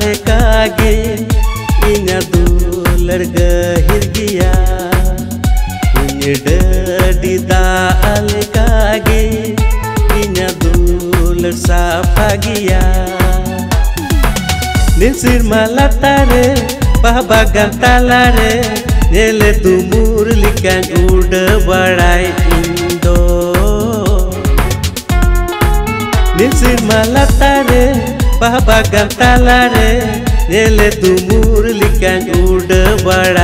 lekage inya dular gahir gya inya dadi da lekage inya dular safa gya Nisir malatare bahabagan talare Nele tumur likan udah barai Malatare bahabagan talare Nele tumur likan udah barai